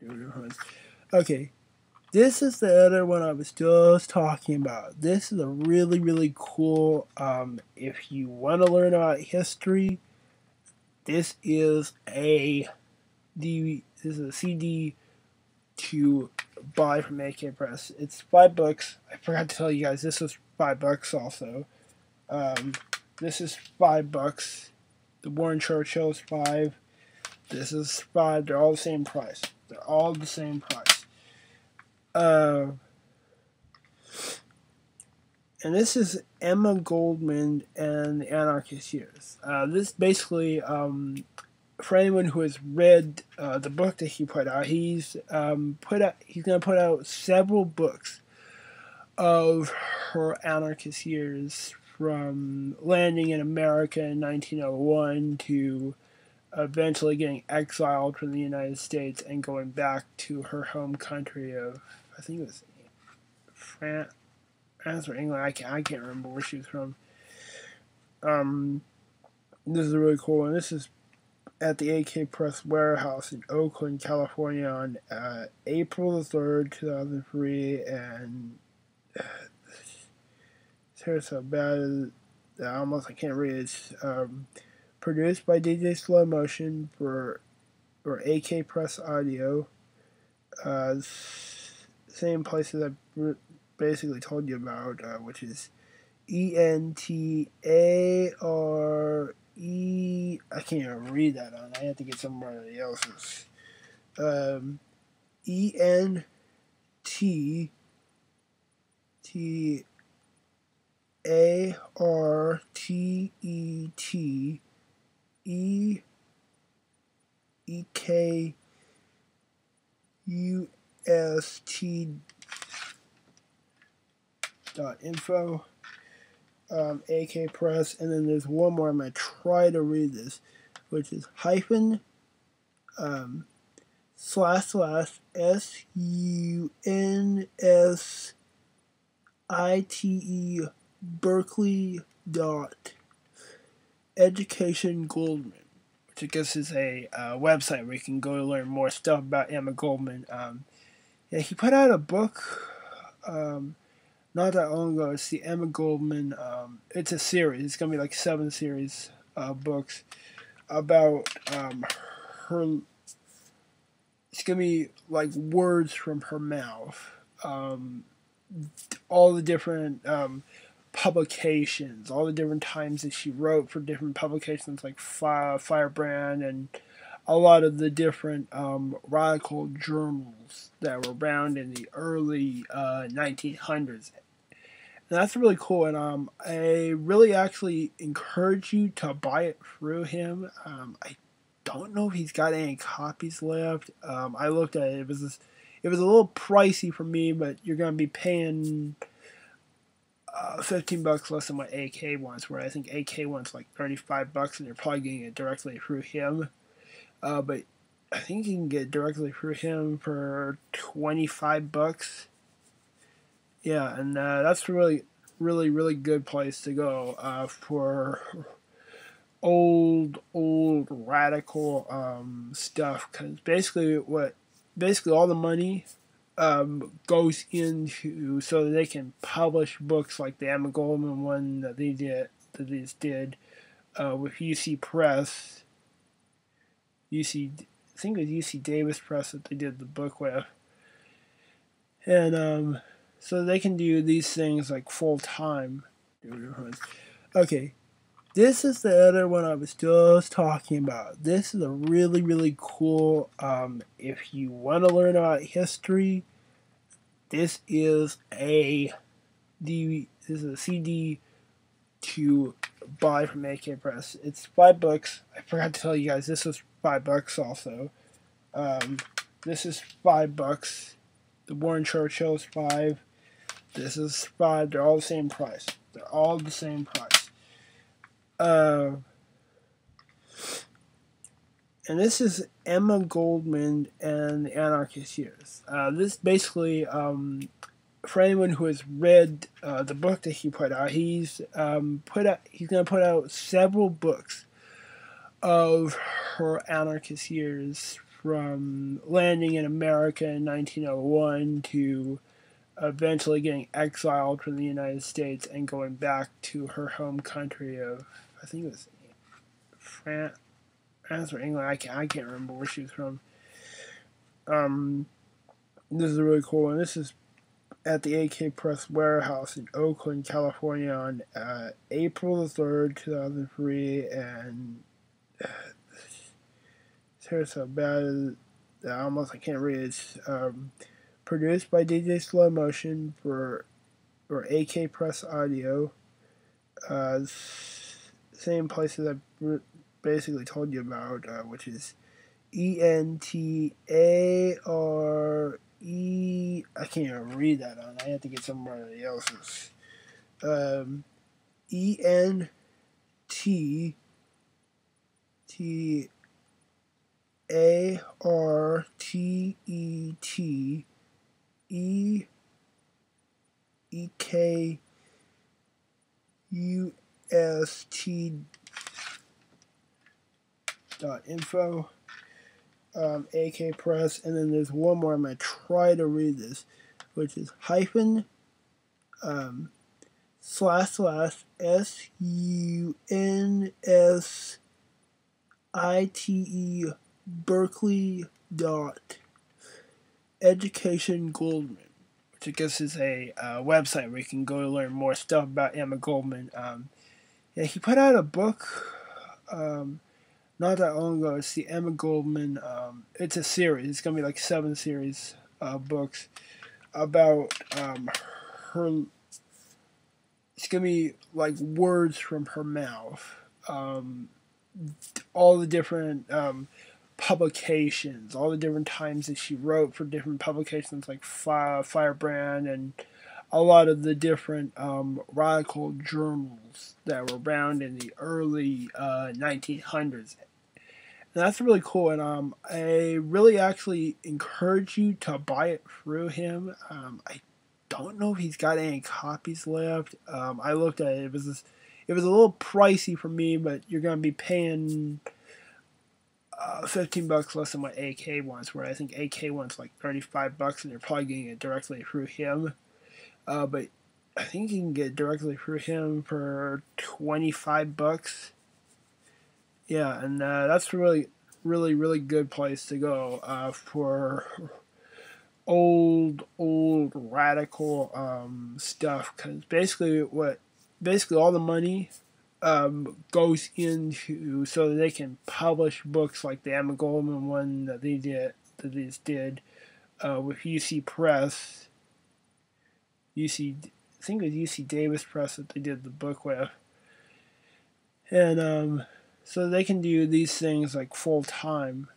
Okay, this is the other one I was just talking about. This is a really, really cool. Um, if you want to learn about history, this is a D. This is a CD to buy from AK Press. It's five bucks. I forgot to tell you guys this was five bucks also. Um, this is five bucks. The Ward Churchill is five. This is five. They're all the same price. They're all the same price. Uh, and this is Emma Goldman and the Anarchist Years. Uh, this basically, um, for anyone who has read uh, the book that he put out, he's um, put out. He's going to put out several books of her anarchist years, from landing in America in 1901 to eventually getting exiled from the United States and going back to her home country of, I think it was France, or England. I can't, I can't remember where she was from. Um, this is a really cool, and this is at the AK Press warehouse in Oakland, California, on uh, April the third, two thousand three, and uh, here's so bad that almost I can't read. It's um, produced by DJ Slow Motion for or AK Press Audio. Uh, same places I basically told you about, uh, which is E N T A R E. I can't even read that on. I have to get somebody else's. Um, E N T T A R T E T E E K U S T dot info um, AK Press, and then there's one more. I'm gonna try to read this, which is hyphen um, slash slash S U N S I T E Berkeley dot Education Goldman, which I guess is a uh, website where you can go to learn more stuff about Emma Goldman. Um, yeah, he put out a book. Um, not that long ago. It's the Emma Goldman. Um, it's a series. It's gonna be like seven series uh, books about um, her. It's gonna be like words from her mouth. Um, all the different um, publications, all the different times that she wrote for different publications like Fire, Firebrand and a lot of the different um, radical journals that were around in the early uh, 1900s and that's really cool. And um, I really actually encourage you to buy it through him. Um, I don't know if he's got any copies left. Um, I looked at it; it was this, it was a little pricey for me, but you're gonna be paying uh, 15 bucks less than what AK wants. Where I think AK wants like 35 bucks, and you're probably getting it directly through him. Uh, but I think you can get directly through him for 25 bucks yeah, and uh, that's really, really, really good place to go uh, for old, old radical um, stuff. Because basically, what basically all the money um, goes into so they can publish books like the Emma Goldman one that they did that they did uh, with UC Press. UC, I think it was UC Davis Press that they did the book with, and um, so they can do these things like full time. Okay, this is the other one I was just talking about. This is a really, really cool. Um, if you want to learn about history, this is a D. This is a CD to buy from AK Press. It's five bucks. I forgot to tell you guys this was five bucks also. Um, this is five bucks. The Ward Churchill is five. This is five. They're all the same price. They're all the same price. Uh, and this is Emma Goldman and the Anarchist Years. Uh, this basically, um, for anyone who has read uh, the book that he put out, he's um, put out. He's going to put out several books of her anarchist years from landing in America in 1901 to eventually getting exiled from the United States and going back to her home country of, I think it was France, France or England. I can't, I can't remember where she's from. Um, this is really cool, and this is at the AK Press warehouse in Oakland, California on uh, April the 3rd, 2003, and uh, it's so bad that almost I can't read it. It's, um, produced by DJ Slow Motion for or AK Press Audio. Uh, same places I basically told you about, uh, which is E N T A R E. I can't even read that on. I have to get somebody else's. Um, E N T T A R T E T E E K U S T info um, AK press and then there's one more I'm gonna try to read this which is hyphen um, slash slash S U N S I T E Berkeley dot Education Goldman, which I guess is a uh, website where you can go to learn more stuff about Emma Goldman. Um, yeah, he put out a book um, not that long ago. It's the Emma Goldman. Um, it's a series. It's gonna be like seven series of books about um, her. It's gonna be like words from her mouth. Um, all the different um, publications, all the different times that she wrote for different publications like Fire, Firebrand and a lot of the different um, radical journals that were around in the early uh, 1900s. And that's really cool, and um, I really actually encourage you to buy it through him. Um, I don't know if he's got any copies left. Um, I looked at it; it was it was a little pricey for me, but you're gonna be paying uh, 15 bucks less than what AK wants, where I think AK wants like 35 bucks and you're probably getting it directly through him. Uh, but I think you can get directly through him for 25 bucks. Yeah, and uh, that's really, really, really good place to go uh, for old, old radical um, stuff. Because basically, what basically all the money um, goes into so that they can publish books like the Emma Goldman one that they did that they did uh, with UC Press. UC, I think it was UC Davis Press that they did the book with, and um, so they can do these things like full time.